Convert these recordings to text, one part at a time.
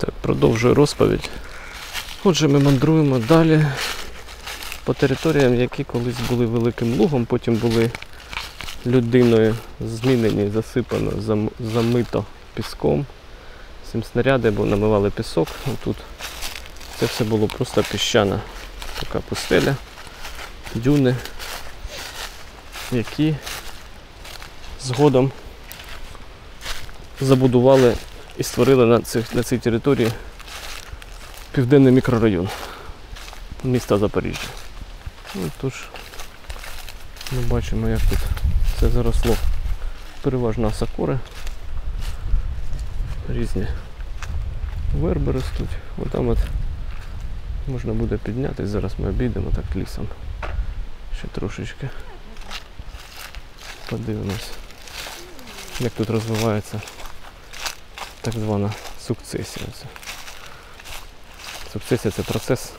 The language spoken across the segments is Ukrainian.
Так, продовжую розповідь. Отже, ми мандруємо далі по територіям, які колись були великим лугом, потім були людиною змінені, засипано, зам- замито піском. Цим снаряди, бо намивали пісок. Тут це все було просто піщана така пустеля, дюни, які згодом забудували і створили на, цих, на цій території південний мікрорайон міста Запоріжжя. Ну, тож ми бачимо, як тут це заросло. Переважно асакори. Різні верби ростуть. Отам от можна буде піднятись. Зараз ми обійдемо так лісом. Ще трошечки. Подивимось, як тут розвивається так звана сукцесія. Сукцесія це процес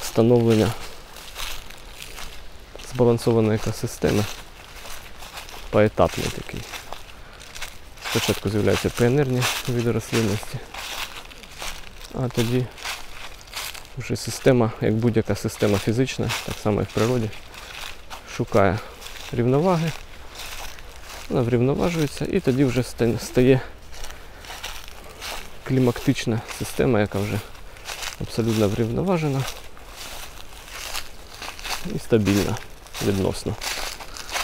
встановлення збалансованої екосистеми поетапний такий. Спочатку з'являються піонерні види рослинності, а тоді вже система, як будь-яка система фізична, так само і в природі, шукає рівноваги, вона врівноважується і тоді вже ста- стає клімактична система, яка вже абсолютно врівноважена і стабільна відносно.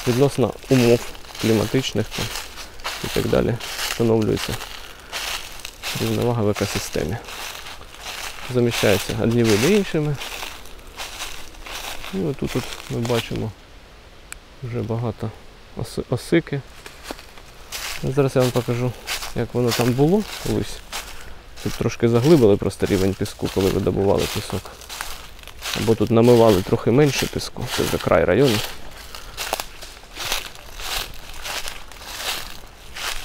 Відносно умов кліматичних і так далі встановлюється рівновага в екосистемі. Заміщаються одні види іншими. І отут от ми бачимо вже багато оси- осики. Зараз я вам покажу, як воно там було колись. Тут трошки заглибили просто рівень піску, коли видобували пісок. Або тут намивали трохи менше піску, це вже край району.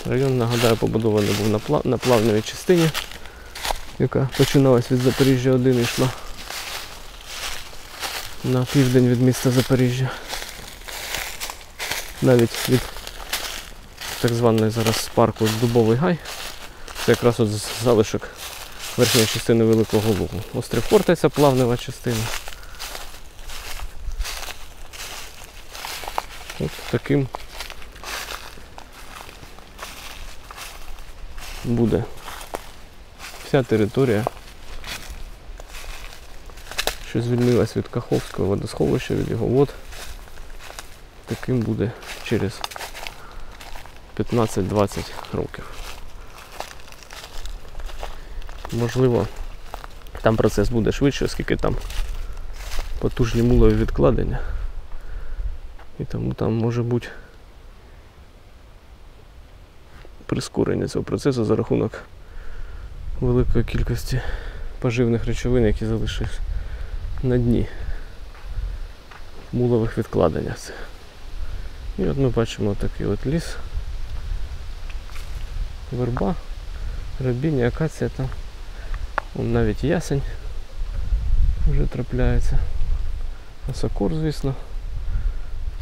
Район, нагадаю, побудований був на, пла- на плавній частині, яка починалась від Запоріжжя 1 і йшла на південь від міста Запоріжжя. Навіть від так званої зараз парку Дубовий Гай. Це якраз от залишок верхньої частини Великого Лугу. Острів Фортеця, плавнева частина. От таким буде вся територія, що звільнилась від Каховського водосховища, від його вод. Таким буде через 15-20 років. Можливо, там процес буде швидше, оскільки там потужні мулові відкладення. І тому там може бути прискорення цього процесу за рахунок великої кількості поживних речовин, які залишились на дні мулових відкладення. І от ми бачимо такий от ліс, верба, рабіння, акація там. Навіть ясень вже трапляється. Осокор, звісно.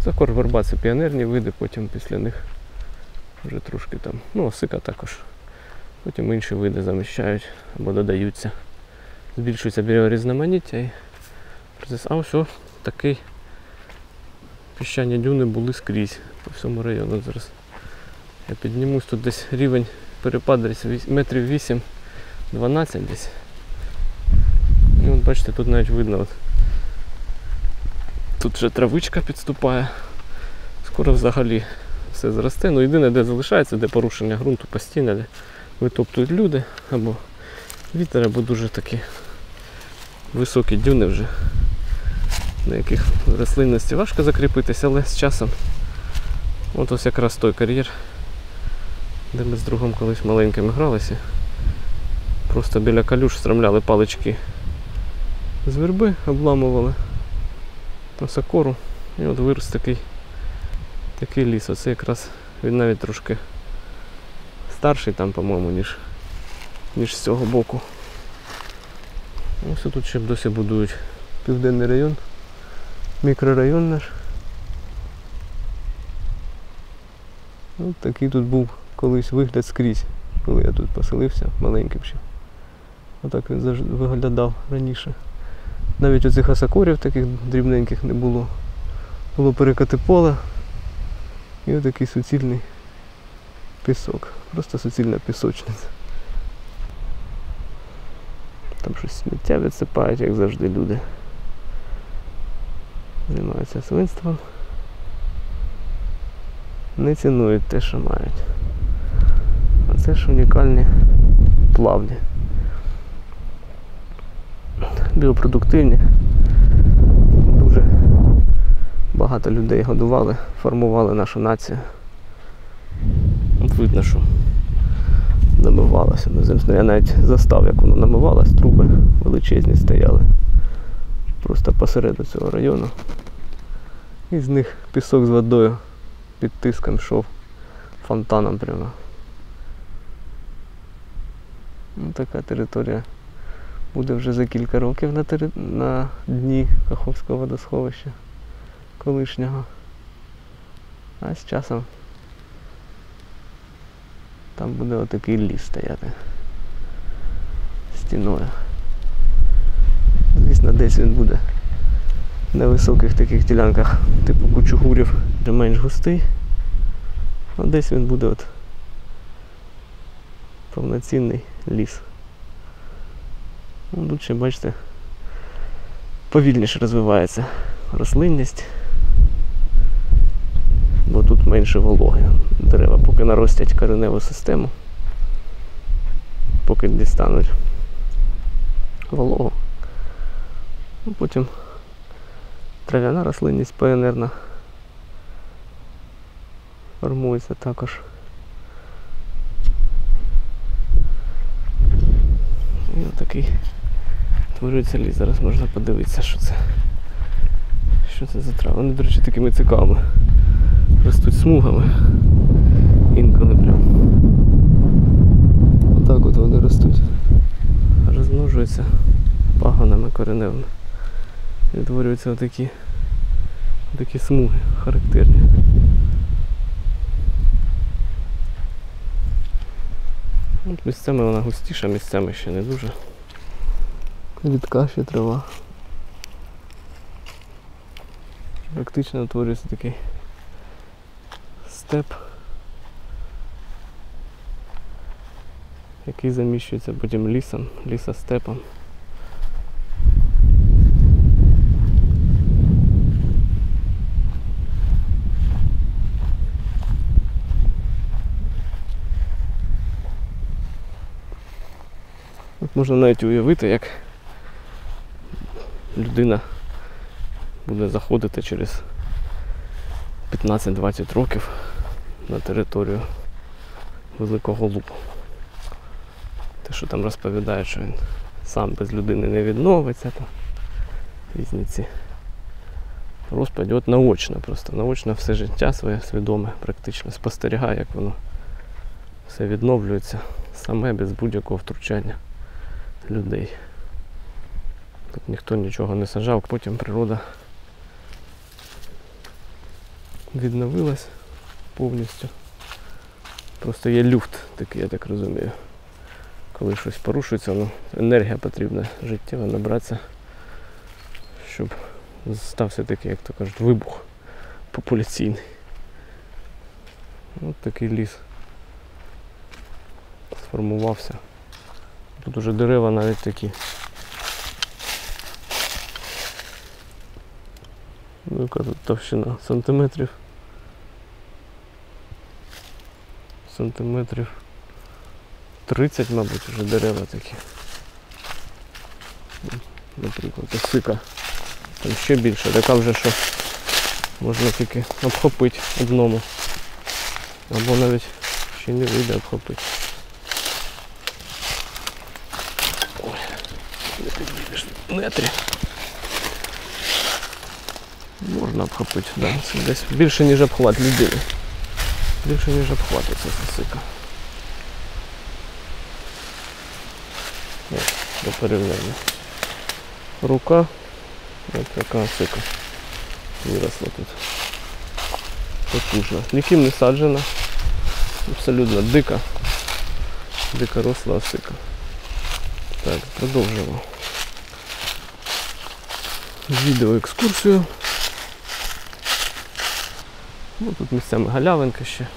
Сокор верба це піонерні види, потім після них вже трошки там, ну, осика також. Потім інші види заміщають або додаються. Збільшується біорізноманіття і процес. А ось такий піщані дюни були скрізь по всьому району. Зараз я піднімусь, тут десь рівень перепаду десь метрів 8 12 десь. Бачите, тут навіть видно. От. Тут вже травичка підступає. Скоро взагалі все зросте. Ну єдине, де залишається, де порушення ґрунту постійне, де витоптують люди, або вітер, або дуже такі високі дюни вже, на яких рослинності важко закріпитися, але з часом. От ось якраз той кар'єр, де ми з другом колись маленькими гралися. Просто біля калюш стромляли палички з верби, обламували на сокору. І от вирос такий, такий ліс. Оце якраз він навіть трошки старший там, по-моєму, ніж, ніж з цього боку. Ось тут ще досі будують південний район, мікрорайон наш. От такий тут був колись вигляд скрізь, коли я тут поселився, маленьким ще. Отак він виглядав раніше. Навіть оцих асакорів таких дрібненьких не було. Було перекати поле і отакий суцільний пісок. Просто суцільна пісочниця. Там щось сміття відсипають, як завжди люди. Займаються свинством. Не цінують те, що мають. А це ж унікальні плавні. Біопродуктивні. Дуже багато людей годували, формували нашу націю. Видно, що намивалося на землю. Я навіть застав, як воно намивалось, труби величезні стояли. Просто посереду цього району. І з них пісок з водою під тиском йшов фонтаном прямо. Ну, така територія буде вже за кілька років на, тери... на дні Каховського водосховища колишнього. А з часом там буде отакий ліс стояти стіною. Звісно, десь він буде на високих таких ділянках, типу кучугурів, де менш густий. А десь він буде от повноцінний ліс. Ну, Тут ще, бачите, повільніше розвивається рослинність, бо тут менше вологи. Дерева поки наростять кореневу систему, поки дістануть вологу. Ну, Потім трав'яна рослинність ПНРна формується також. І отакий творюється ліс. Зараз можна подивитися, що це. Що це за трава? Вони, до речі, такими цикавами ростуть смугами. Інколи прям. Отак от вони ростуть. Розмножуються пагонами кореневими. І утворюються отакі, отакі смуги характерні. От місцями вона густіша, місцями ще не дуже. Рідка ще трава. Практично утворюється такий степ, який заміщується потім лісом, лісостепом. От можна навіть уявити, як людина буде заходити через 15-20 років на територію Великого Лугу. Те, що там розповідають, що він сам без людини не відновиться, там різні ці розпаді. От наочно просто, наочно все життя своє свідоме практично спостерігає, як воно все відновлюється саме без будь-якого втручання людей. Тут ніхто нічого не сажав, потім природа відновилась повністю. Просто є люфт такий, я так розумію. Коли щось порушується, ну, енергія потрібна життєва набратися, щоб стався такий, як то кажуть, вибух популяційний. Ось такий ліс сформувався. Тут уже дерева навіть такі. Ну, яка тут товщина? Сантиметрів. Сантиметрів 30, мабуть, вже дерева такі. Наприклад, осика. Там ще більше, така вже що можна тільки обхопити одному. Або навіть ще не вийде обхопити. Ой, не підійдеш в нетрі. Можна обхопити, да. Це десь більше, ніж обхват людини. Більше, ніж обхват оця сосика. Ось, До порівняння. Рука. Ось така осика. Виросла тут. Потужна. Ніким не саджена. Абсолютно дика. Дика росла осика. Так, продовжуємо. Відео екскурсію. Ну, тут місцями галявинка ще.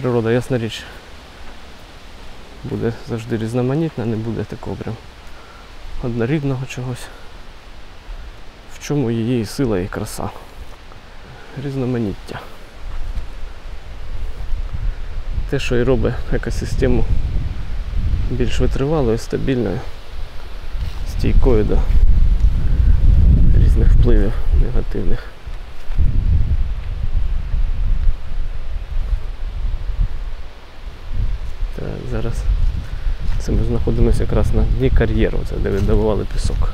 Природа, ясна річ, буде завжди різноманітна, не буде такого прям однорідного чогось. В чому її сила і краса. Різноманіття. Те, що і робить екосистему більш витривалою, стабільною, стійкою до різних впливів негативних. Так, зараз це ми знаходимося якраз на дні кар'єру, це де видобували пісок.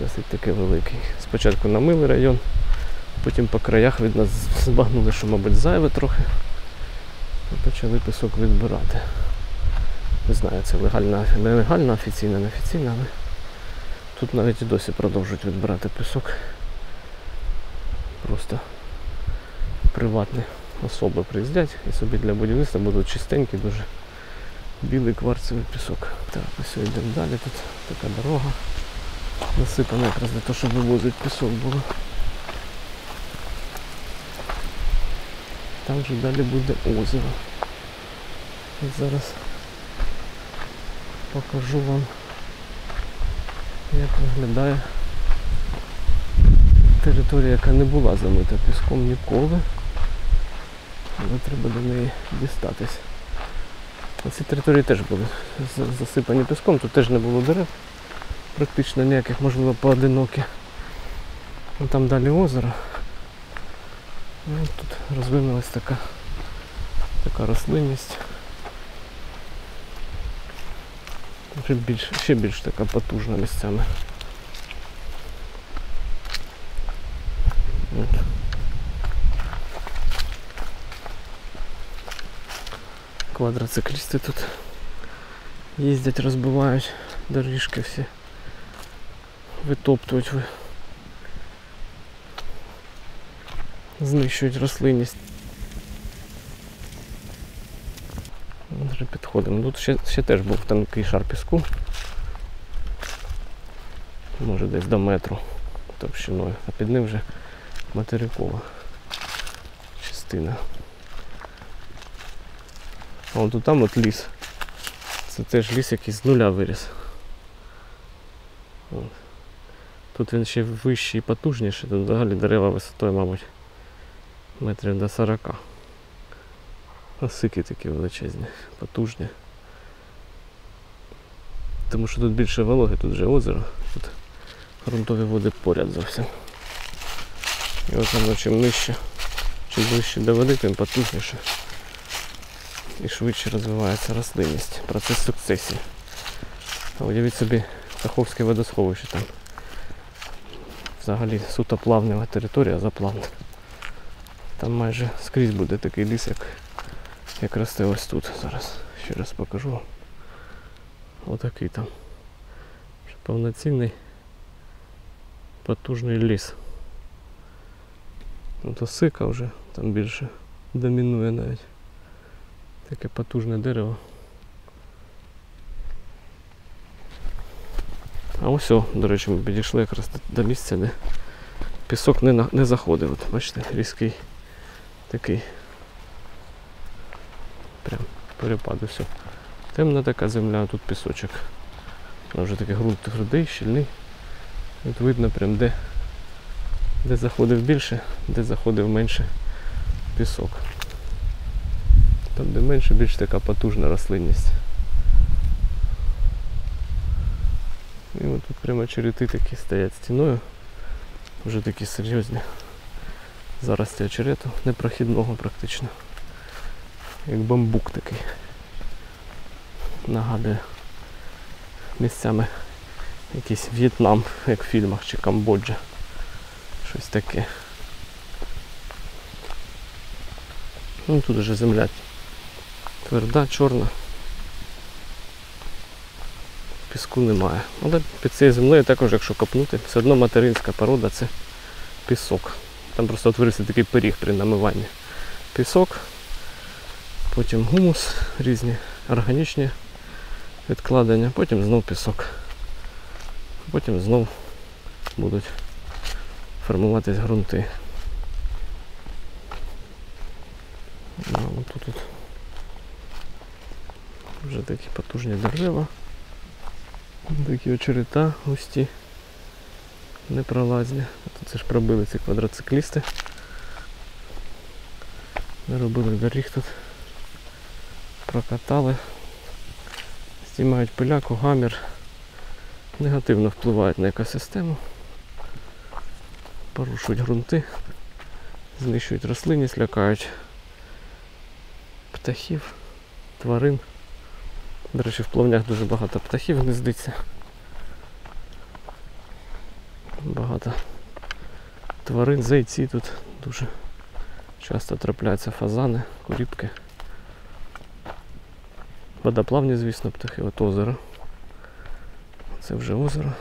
Досить таки великий. Спочатку намили район, потім по краях від нас збагнули, що, мабуть, зайве трохи. І почали пісок відбирати. Не знаю, це легальна, нелегальна, офіційна, неофіційна, але тут навіть і досі продовжують відбирати пісок. Просто приватні особи приїздять і собі для будівництва будуть чистенькі, дуже білий кварцевий пісок. Так, ось йдемо далі. Тут така дорога насипана якраз для того, щоб вивозити пісок було. Там вже далі буде озеро. Зараз покажу вам, як виглядає територія, яка не була замита піском ніколи. Але треба до неї дістатись. На цій території теж були засипані піском, тут теж не було дерев, практично ніяких, можливо, поодинокі. Ну, Там далі озеро. Ну, тут розвинулась така, така рослинність. Вже більш, ще більш така потужна місцями. Квадроциклісти тут їздять, розбивають доріжки всі, витоптують, знищують рослинність. Вже підходимо. Тут ще, ще теж був тонкий шар піску. Може десь до метру товщиною, а під ним вже материкова частина. А от там от ліс. Це теж ліс якийсь з нуля виріс. От. Тут він ще вищий і потужніший, тут взагалі дерева висотою, мабуть, метрів до 40. Осики такі величезні, потужні. Тому що тут більше вологи, тут вже озеро, тут ґрунтові води поряд зовсім. І от воно чим нижче, чим ближче до води, тим потужніше і швидше розвивається рослинність. Процес сукцесії. Уявіть собі Каховське водосховище там. Взагалі суто плавнева територія заплавна. Там майже скрізь буде такий ліс, як, як росте ось тут. Зараз ще раз покажу. Отакий там. Повноцінний потужний ліс. Ну сика вже там більше домінує навіть. Таке потужне дерево. А ось, о, до речі, ми підійшли якраз до місця, де пісок не, не заходив. От, бачите, різкий такий. Прям перепад все. Темна така земля, а тут пісочок. Вона вже такий ґрунт твердий, щільний. От видно прям де, де заходив більше, де заходив менше пісок. Там, де менше, більш така потужна рослинність. І от тут прямо черети такі стоять стіною. Вже такі серйозні. Зарості очерету, непрохідного практично. Як бамбук такий. Нагадує місцями якийсь В'єтнам, як в фільмах, чи Камбоджа. Щось таке. Ну тут вже земля тверда, чорна. Піску немає. Але під цією землею також, якщо копнути, все одно материнська порода це пісок. Там просто утворився такий пиріг при намиванні. Пісок, потім гумус, різні органічні відкладення, потім знов пісок. Потім знов будуть формуватись ґрунти. А, от тут, тут вже такі потужні дерева. Такі очерета густі, непролазні. Тут це ж пробили ці квадроциклісти. Наробили доріг тут. Прокатали. Знімають пиляку, гамір. Негативно впливають на екосистему. Порушують ґрунти, знищують рослинність, лякають птахів, тварин. До речі, в плавнях дуже багато птахів гнездиться. Багато тварин, зайці тут дуже часто трапляються фазани, куріпки. Водоплавні, звісно, птахи, от озеро. Це вже озеро.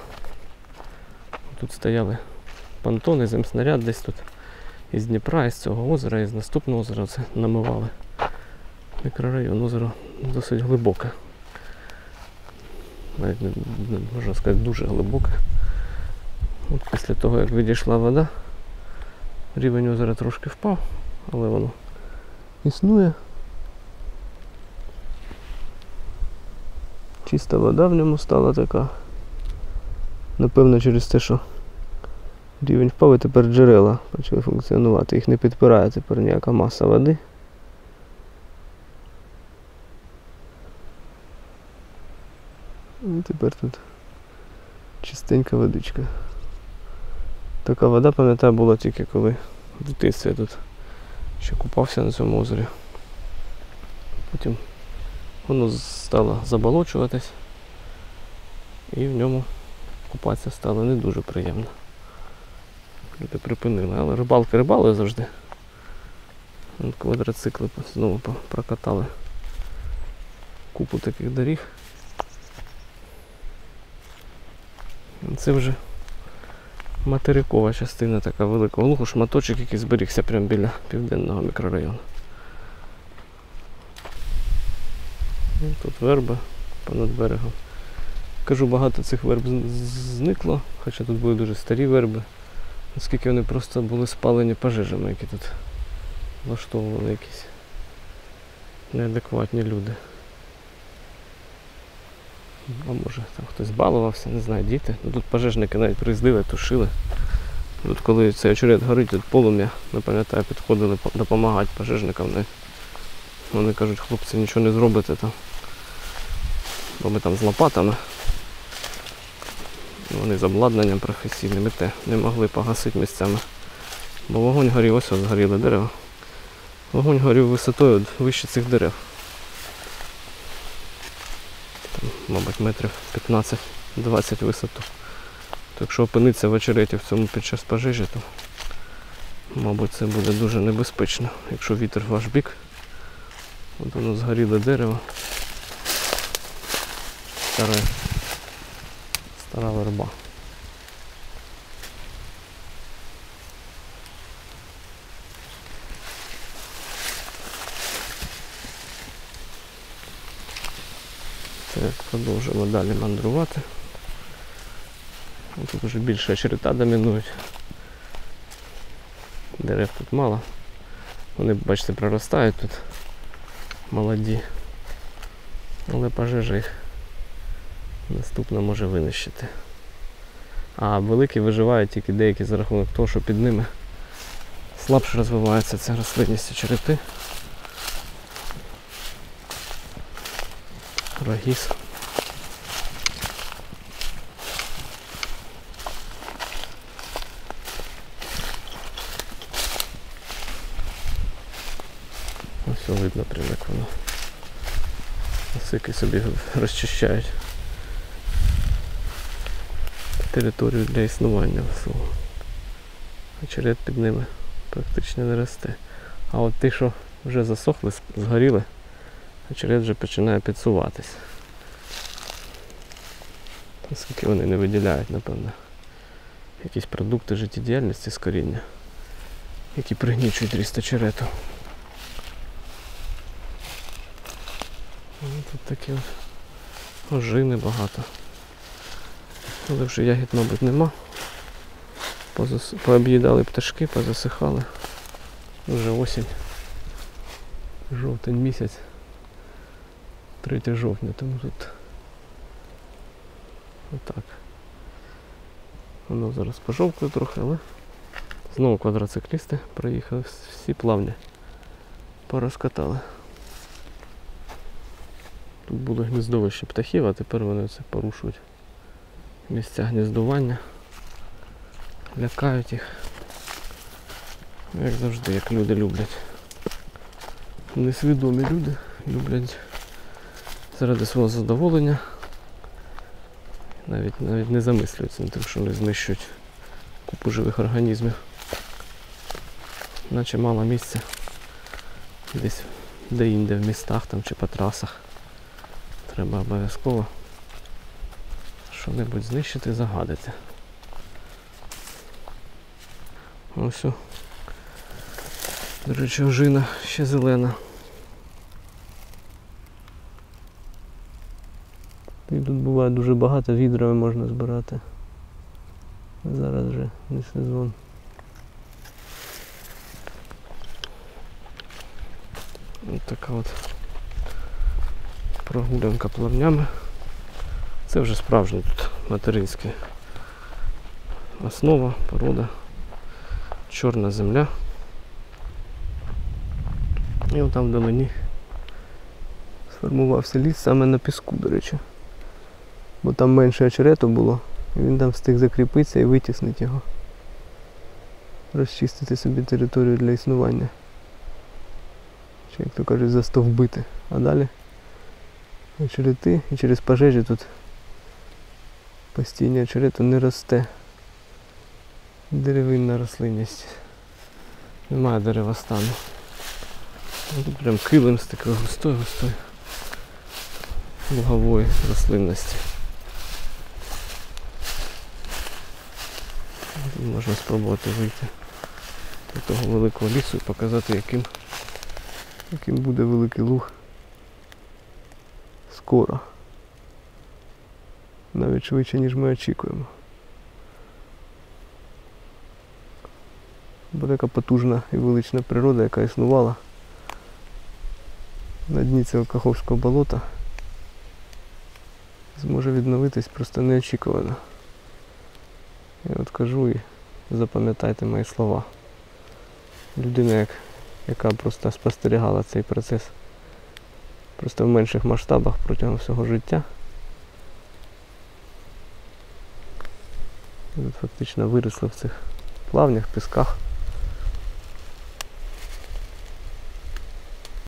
Тут стояли понтони, земснаряд десь тут із Дніпра, із цього озера, із наступного озера це намивали. Мікрорайон озеро досить глибоке. Навіть не, можна сказати дуже глибоке. От після того як відійшла вода, рівень озера трошки впав, але воно існує. Чиста вода в ньому стала така. Напевно через те, що рівень впав і тепер джерела почали функціонувати. Їх не підпирає тепер ніяка маса води. І тепер тут чистенька водичка. Така вода, пам'ятаю, була тільки коли в дитинстві тут ще купався на цьому озері. Потім воно стало заболочуватись і в ньому купатися стало не дуже приємно. Люди припинили, але рибалки рибали завжди. Квадроцикли знову прокатали купу таких доріг. Це вже материкова частина така великого лугу, шматочок, який зберігся прямо біля південного мікрорайону. Ну, Тут верба понад берегом. Кажу, багато цих верб зникло, хоча тут були дуже старі верби, оскільки вони просто були спалені пожежами, які тут влаштовували якісь неадекватні люди. А може там хтось балувався, не знаю, діти. Ну, тут пожежники навіть приїздили, тушили. Тут коли цей очерет горить, тут полум'я, не пам'ятаю, підходили допомагати пожежникам. Вони кажуть, хлопці, нічого не зробите там. Бо ми там з лопатами. Вони з обладнанням професійним і те не могли погасити місцями. Бо вогонь горів, ось ось згоріли дерева. Вогонь горів висотою вище цих дерев. Там, мабуть, метрів 15-20 висоту. То якщо опинитися в очереті в цьому під час пожежі, то мабуть це буде дуже небезпечно, якщо вітер в ваш бік. От воно згоріле дерево. Старе. Стара верба. Так, продовжуємо далі мандрувати. Тут вже більше очерета домінують. Дерев тут мало. Вони, бачите, проростають тут молоді. Але пожежа їх наступно може винищити. А великі виживають тільки деякі за рахунок того, що під ними слабше розвивається ця рослинність очерети. Рогіз. Ось видно прямо як воно. Осики собі розчищають територію для існування свого. Очерет під ними практично не росте. А от ті, що вже засохли, згоріли, очерет вже починає підсуватись. Оскільки вони не виділяють, напевно, якісь продукти життєдіяльності з коріння, які пригнічують ріст очерету. Ну, Тут такі от ожини багато. Але вже ягід, мабуть, нема. Позас... Пооб'їдали пташки, позасихали. Вже осінь. Жовтень місяць. 3 жовтня, тому тут отак. Воно зараз пожовкло трохи, але знову квадроциклісти проїхали, всі плавні порозкатали. Тут було гніздовище птахів, а тепер вони це порушують. Місця гніздування. Лякають їх. Як завжди, як люди люблять. Несвідомі люди люблять заради свого задоволення. Навіть навіть не замислюються тим, що вони знищують купу живих організмів. Наче мало місця десь де-інде в містах там чи по трасах. Треба обов'язково що-небудь знищити, загадити. Ось. До речі, ожина ще зелена. Тут буває дуже багато, відрами можна збирати. Зараз вже не сезон. Ось така от прогулянка плавнями. Це вже справжня тут материнська основа, порода, чорна земля. І от там вдалині сформувався ліс саме на піску, до речі. Бо там менше очерету було, він там встиг закріпитися і витіснити його. Розчистити собі територію для існування. Чи як то кажуть, застовбити. А далі очерети і через пожежі тут постійні очерету не росте. Деревинна рослинність. Немає деревостану. Ну, Тут прям килим з такої густої густої лугової рослинності. Можна спробувати вийти до того великого лісу і показати, яким, яким буде великий луг скоро. Навіть швидше, ніж ми очікуємо. Бо така потужна і велична природа, яка існувала на дні цього Каховського болота, зможе відновитись просто неочікувано. Я от кажу і запам'ятайте мої слова. Людина, як, яка просто спостерігала цей процес просто в менших масштабах протягом всього життя. Тут фактично виросла в цих плавнях, пісках.